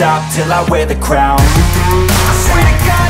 stop till I wear the crown. I swear to God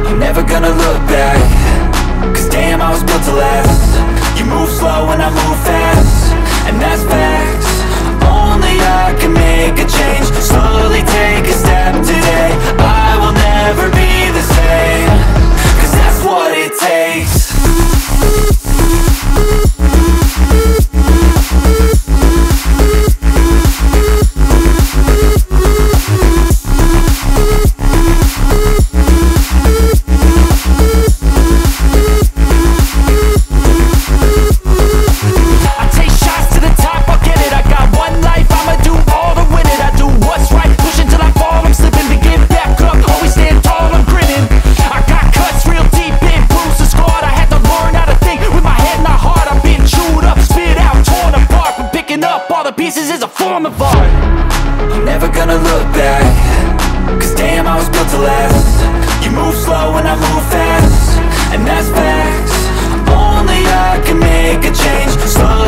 never gonna look back. Cause damn, I was built to last. You move slow and I move fast. And that's facts. Only I can make a change. Slow